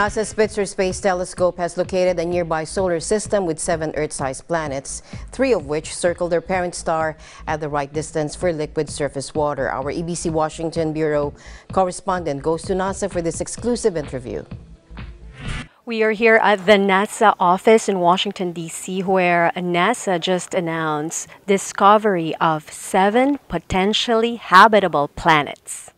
NASA's Spitzer Space Telescope has located a nearby solar system with seven Earth-sized planets, three of which circle their parent star at the right distance for liquid surface water. Our EBC Washington Bureau correspondent goes to NASA for this exclusive interview. We are here at the NASA office in Washington, D.C., where NASA just announced discovery of seven potentially habitable planets.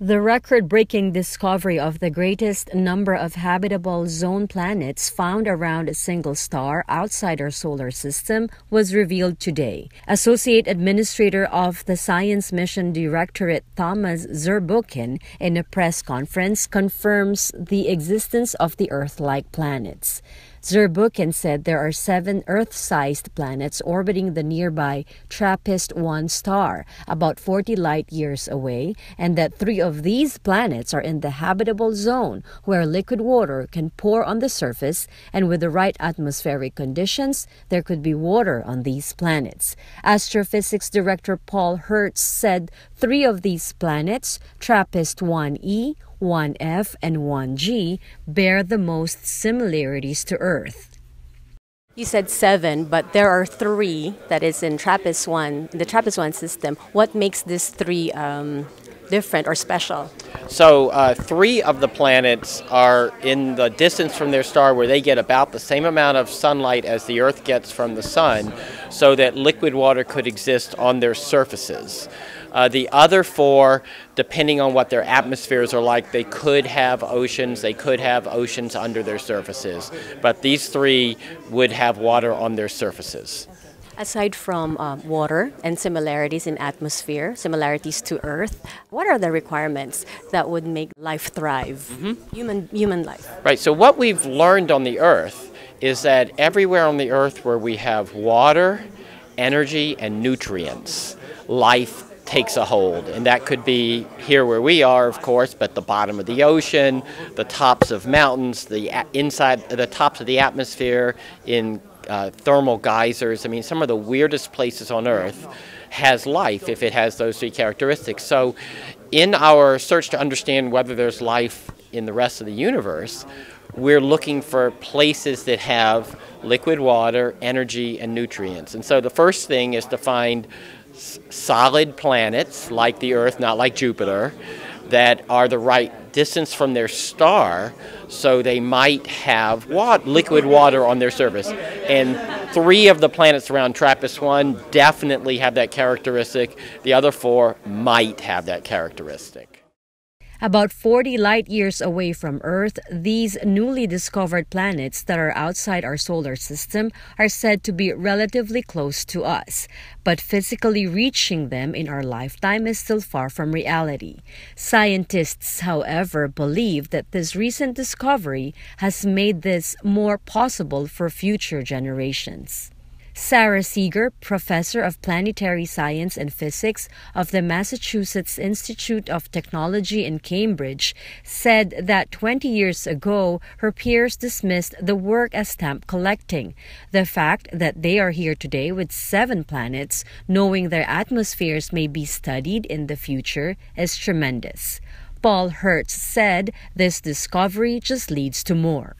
The record breaking discovery of the greatest number of habitable zone planets found around a single star outside our solar system was revealed today. Associate Administrator of the Science Mission Directorate Thomas Zurbuchen, in a press conference, confirms the existence of the Earth like planets. Zurbuchen said there are seven Earth sized planets orbiting the nearby TRAPPIST 1 star, about 40 light years away, and that three of these planets are in the habitable zone where liquid water can pour on the surface, and with the right atmospheric conditions, there could be water on these planets. Astrophysics Director Paul Hertz said three of these planets, TRAPPIST 1e, 1F, and 1G bear the most similarities to Earth. You said seven, but there are three that is in TRAPPIST 1, the TRAPPIST 1 system. What makes these three um, different or special? So, uh, three of the planets are in the distance from their star where they get about the same amount of sunlight as the Earth gets from the sun, so that liquid water could exist on their surfaces. Uh, the other four, depending on what their atmospheres are like, they could have oceans, they could have oceans under their surfaces. But these three would have water on their surfaces. Aside from uh, water and similarities in atmosphere, similarities to Earth, what are the requirements that would make life thrive, mm-hmm. human human life? Right. So what we've learned on the Earth is that everywhere on the Earth where we have water, energy, and nutrients, life takes a hold. And that could be here where we are, of course, but the bottom of the ocean, the tops of mountains, the inside, the tops of the atmosphere, in uh, thermal geysers. I mean, some of the weirdest places on Earth has life if it has those three characteristics. So, in our search to understand whether there's life in the rest of the universe, we're looking for places that have liquid water, energy, and nutrients. And so the first thing is to find solid planets like the Earth, not like Jupiter, that are the right distance from their star so they might have wat- liquid water on their surface. And three of the planets around TRAPPIST 1 definitely have that characteristic, the other four might have that characteristic. About 40 light years away from Earth, these newly discovered planets that are outside our solar system are said to be relatively close to us. But physically reaching them in our lifetime is still far from reality. Scientists, however, believe that this recent discovery has made this more possible for future generations. Sara Seager, professor of planetary science and physics of the Massachusetts Institute of Technology in Cambridge, said that 20 years ago her peers dismissed the work as stamp collecting. The fact that they are here today with seven planets, knowing their atmospheres may be studied in the future, is tremendous. Paul Hertz said this discovery just leads to more.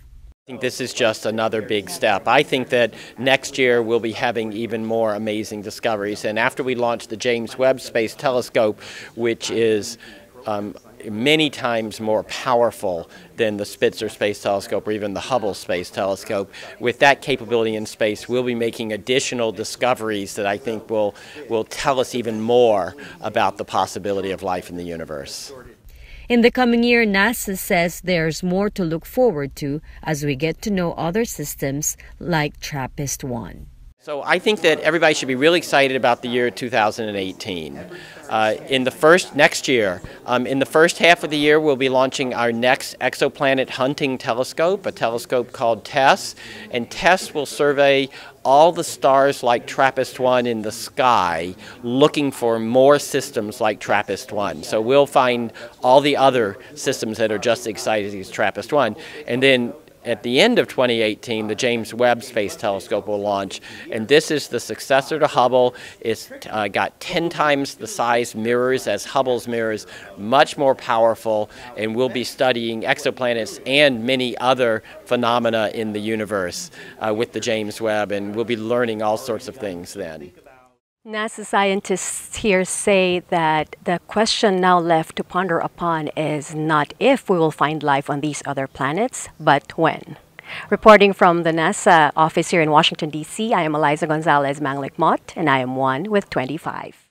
I think this is just another big step. I think that next year we'll be having even more amazing discoveries. And after we launch the James Webb Space Telescope, which is um, many times more powerful than the Spitzer Space Telescope or even the Hubble Space Telescope. With that capability in space, we'll be making additional discoveries that I think will, will tell us even more about the possibility of life in the universe. In the coming year, NASA says there's more to look forward to as we get to know other systems like TRAPPIST 1. So I think that everybody should be really excited about the year 2018. Uh, in the first next year, um, in the first half of the year, we'll be launching our next exoplanet hunting telescope, a telescope called TESS, and TESS will survey all the stars like TRAPPIST 1 in the sky, looking for more systems like TRAPPIST 1. So we'll find all the other systems that are just as exciting as TRAPPIST 1, and then at the end of 2018, the James Webb Space Telescope will launch, and this is the successor to Hubble. It's uh, got 10 times the size mirrors as Hubble's mirrors, much more powerful, and we'll be studying exoplanets and many other phenomena in the universe uh, with the James Webb, and we'll be learning all sorts of things then. NASA scientists here say that the question now left to ponder upon is not if we will find life on these other planets, but when. Reporting from the NASA office here in Washington, D.C., I am Eliza Gonzalez Manglicmot, and I am one with 25.